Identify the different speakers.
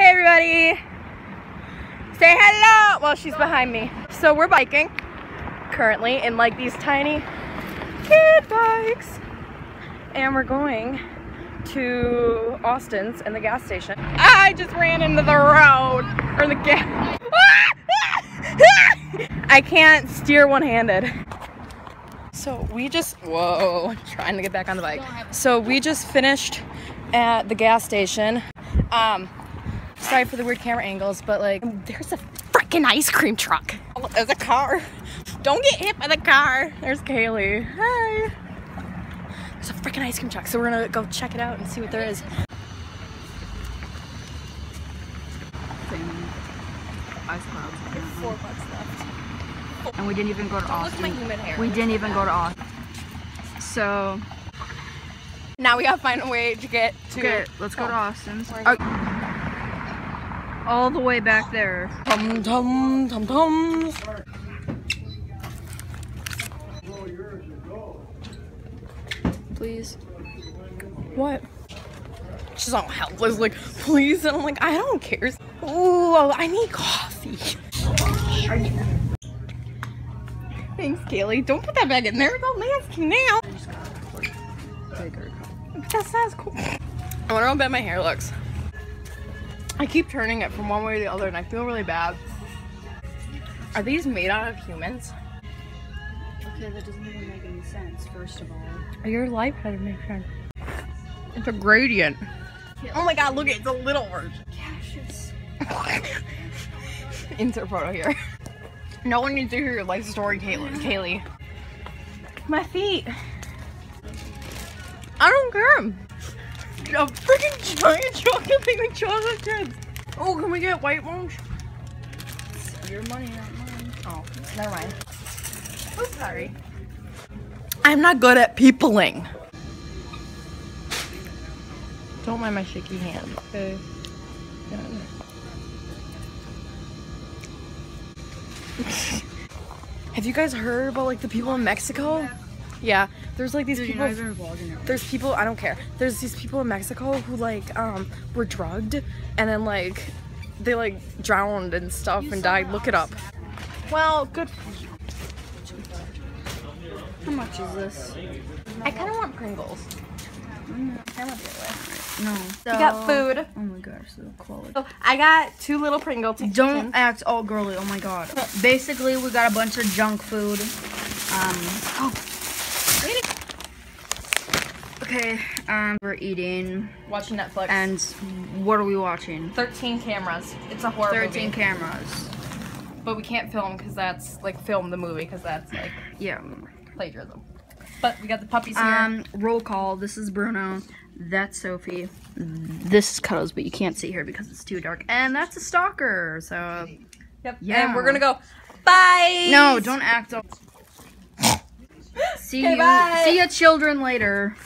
Speaker 1: Hey everybody! Say hello! Well, she's behind me. So we're biking currently in like these tiny kid bikes. And we're going to Austin's and the gas station. I just ran into the road or the gas. I can't steer one-handed. So we just, whoa, trying to get back on the bike. So we just finished at the gas station. Um, sorry for the weird camera angles, but like, there's a freaking ice cream truck. Oh, there's a car. Don't get hit by the car. There's Kaylee. Hi. There's a freaking ice cream truck, so we're gonna go check it out and see what there is.
Speaker 2: Ice clouds.
Speaker 1: Four bucks left.
Speaker 2: And we didn't even go to
Speaker 1: Look at my
Speaker 2: Austin. We didn't even go to Austin. So,
Speaker 1: Now we gotta find a way to get to.
Speaker 2: okay, let's go to Austin's. Oh. All the way back there.
Speaker 1: Tum tum tum tum.
Speaker 2: Please.
Speaker 1: What? She's all helpless, like, please. And I'm like, I don't care. Ooh, oh, I need coffee. Thanks, Kaylee. Don't put that back in there. Don't nasty now. That sounds cool. I wonder how bad my hair looks. I keep turning it from one way to the other and I feel really bad. Are these made out of humans?
Speaker 2: Okay, that doesn't even make any sense, first of all.
Speaker 1: Your life doesn't make sense. It's a gradient. Oh my god, look, it's a little version.
Speaker 2: Cassius.
Speaker 1: Insert photo here. No one needs to hear your life story, Kaylee. Kaylee. My feet. I don't care. A freaking giant chocolate thing with chocolate chips. Oh, can we get white ones?
Speaker 2: Your money, not mine.
Speaker 1: Oh, never mind. Oh, sorry. I'm not good at peopling. Don't mind my shaky hand. Okay. Have you guys heard about like the people in Mexico? Yeah, there's like these
Speaker 2: Dude, you
Speaker 1: people.
Speaker 2: know, vlogging.
Speaker 1: There's people I don't care. There's these people in Mexico who like um were drugged and then like they like drowned and stuff and died. Look it up. Well, good.
Speaker 2: How much is this?
Speaker 1: I kind of want Pringles. I want the other way.
Speaker 2: No.
Speaker 1: We got food.
Speaker 2: Oh my gosh, the quality.
Speaker 1: Oh, I got two little Pringle chickens.
Speaker 2: Don't act all girly. Oh my god. Basically, we got a bunch of junk food. Um. Oh. Okay. Um. We're eating,
Speaker 1: watching Netflix.
Speaker 2: and what are we watching?
Speaker 1: 13 cameras. It's a horror
Speaker 2: Thirteen
Speaker 1: movie.
Speaker 2: cameras.
Speaker 1: But we can't film because that's like film the movie because that's like
Speaker 2: Yeah.
Speaker 1: plagiarism. But we got the puppies here.
Speaker 2: Um. Roll call. This is Bruno. That's Sophie. This is Cuddles, but you can't see her because it's too dark. And that's a stalker. So.
Speaker 1: yep.
Speaker 2: yeah.
Speaker 1: And we're gonna go. Bye.
Speaker 2: No, don't act all. See
Speaker 1: Okay,
Speaker 2: you.
Speaker 1: bye.
Speaker 2: See ya, children later.